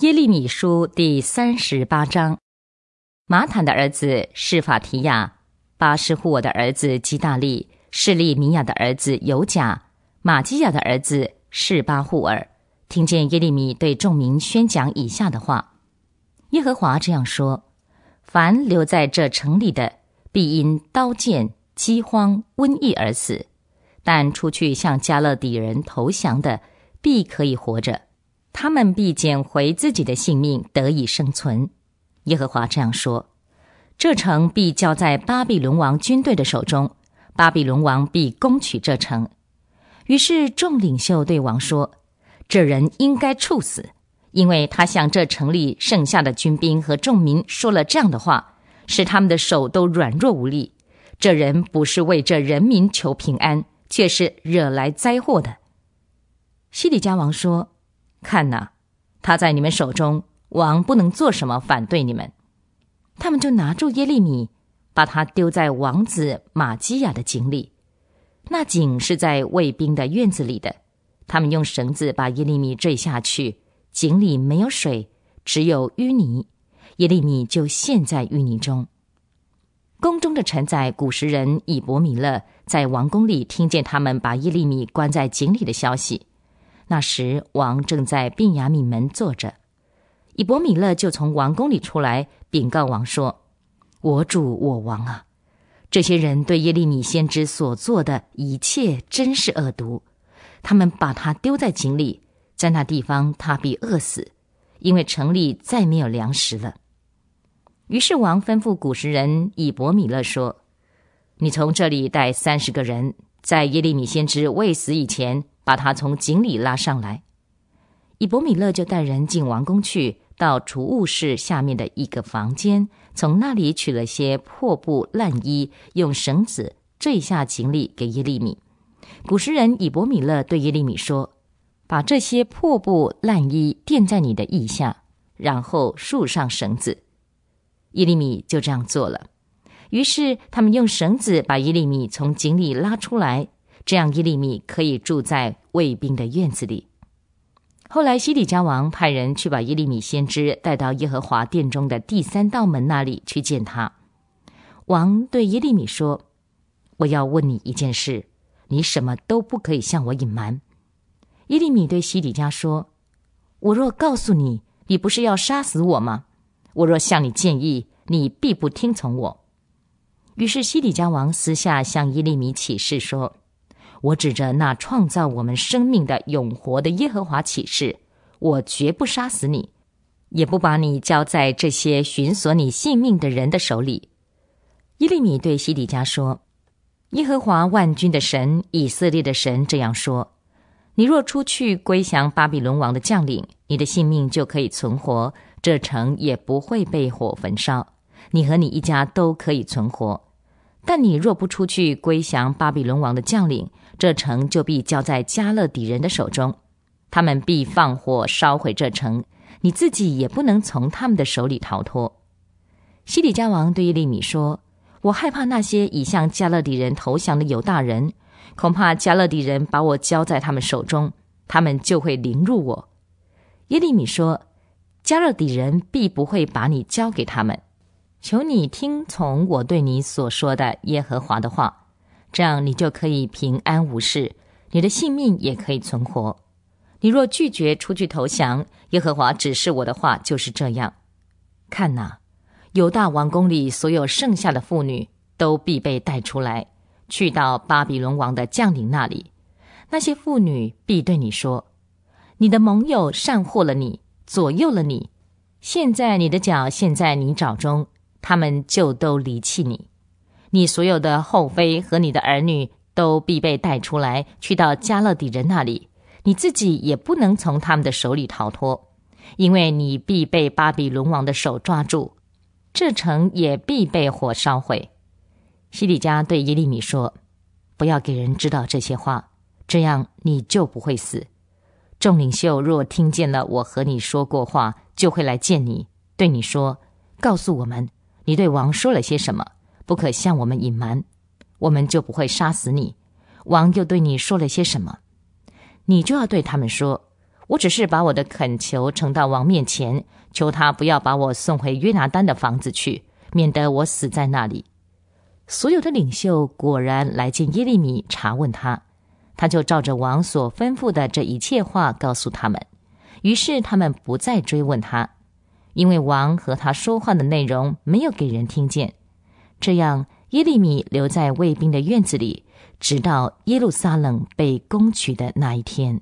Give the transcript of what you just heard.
耶利米书第三十八章：马坦的儿子是法提亚，巴士户我的儿子基大利，示利米亚的儿子尤甲，马基亚的儿子是巴户尔，听见耶利米对众民宣讲以下的话：耶和华这样说：凡留在这城里的，必因刀剑、饥荒、瘟疫而死；但出去向加勒底人投降的，必可以活着。他们必捡回自己的性命，得以生存。耶和华这样说：这城必交在巴比伦王军队的手中，巴比伦王必攻取这城。于是众领袖对王说：“这人应该处死，因为他向这城里剩下的军兵和众民说了这样的话，使他们的手都软弱无力。这人不是为这人民求平安，却是惹来灾祸的。”西里加王说。看呐，他在你们手中，王不能做什么反对你们。他们就拿住耶利米，把他丢在王子马基亚的井里。那井是在卫兵的院子里的。他们用绳子把耶利米坠下去，井里没有水，只有淤泥。耶利米就陷在淤泥中。宫中的臣宰古时人以伯米勒在王宫里听见他们把耶利米关在井里的消息。那时，王正在便雅悯门坐着，以伯米勒就从王宫里出来，禀告王说：“我主我王啊，这些人对耶利米先知所做的一切真是恶毒。他们把他丢在井里，在那地方他必饿死，因为城里再没有粮食了。”于是王吩咐古时人以伯米勒说：“你从这里带三十个人，在耶利米先知未死以前。”把他从井里拉上来，以伯米勒就带人进王宫去，到储物室下面的一个房间，从那里取了些破布烂衣，用绳子坠下井里给耶利米。古时人以伯米勒对耶利米说：“把这些破布烂衣垫在你的腋下，然后束上绳子。”耶利米就这样做了。于是他们用绳子把耶利米从井里拉出来。这样，耶利米可以住在卫兵的院子里。后来，西底家王派人去把耶利米先知带到耶和华殿中的第三道门那里去见他。王对耶利米说：“我要问你一件事，你什么都不可以向我隐瞒。”耶利米对西底家说：“我若告诉你，你不是要杀死我吗？我若向你建议，你必不听从我。”于是，西底家王私下向耶利米起誓说。我指着那创造我们生命的永活的耶和华起誓，我绝不杀死你，也不把你交在这些寻索你性命的人的手里。耶利米对西底家说：“耶和华万军的神，以色列的神这样说：你若出去归降巴比伦王的将领，你的性命就可以存活，这城也不会被火焚烧，你和你一家都可以存活。但你若不出去归降巴比伦王的将领，这城就必交在加勒底人的手中，他们必放火烧毁这城，你自己也不能从他们的手里逃脱。西底家王对耶利米说：“我害怕那些已向加勒底人投降的犹大人，恐怕加勒底人把我交在他们手中，他们就会凌辱我。”耶利米说：“加勒底人必不会把你交给他们，求你听从我对你所说的耶和华的话。”这样，你就可以平安无事，你的性命也可以存活。你若拒绝出去投降，耶和华指示我的话就是这样：看哪，犹大王宫里所有剩下的妇女都必被带出来，去到巴比伦王的将领那里。那些妇女必对你说：“你的盟友善护了你，左右了你。现在你的脚陷在泥沼中，他们就都离弃你。”你所有的后妃和你的儿女都必被带出来，去到加勒底人那里。你自己也不能从他们的手里逃脱，因为你必被巴比伦王的手抓住，这城也必被火烧毁。西里加对耶利米说：“不要给人知道这些话，这样你就不会死。众领袖若听见了我和你说过话，就会来见你，对你说：告诉我们，你对王说了些什么。”不可向我们隐瞒，我们就不会杀死你。王又对你说了些什么？你就要对他们说：我只是把我的恳求呈到王面前，求他不要把我送回约拿丹的房子去，免得我死在那里。”所有的领袖果然来见耶利米，查问他，他就照着王所吩咐的这一切话告诉他们。于是他们不再追问他，因为王和他说话的内容没有给人听见。这样，耶利米留在卫兵的院子里，直到耶路撒冷被攻取的那一天。